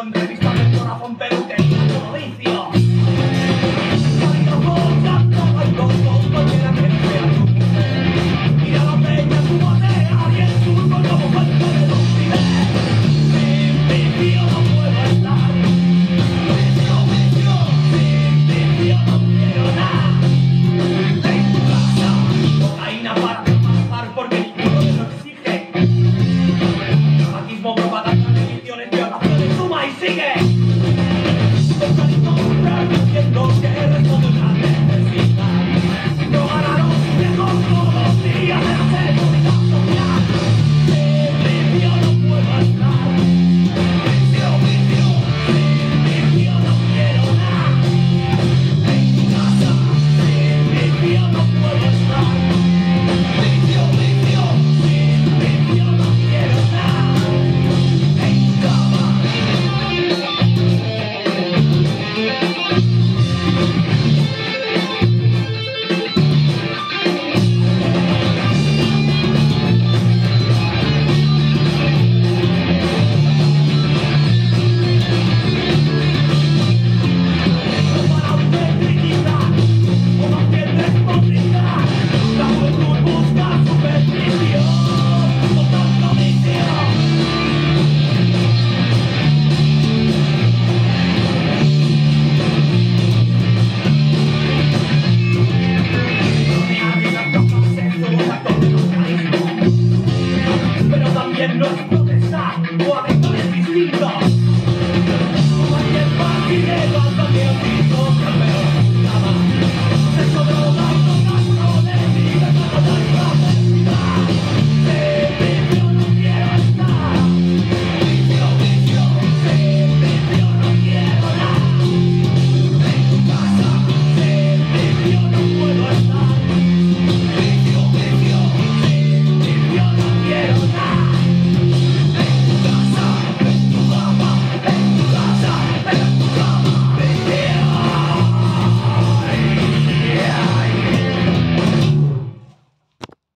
I'm gonna romper en los putes o a.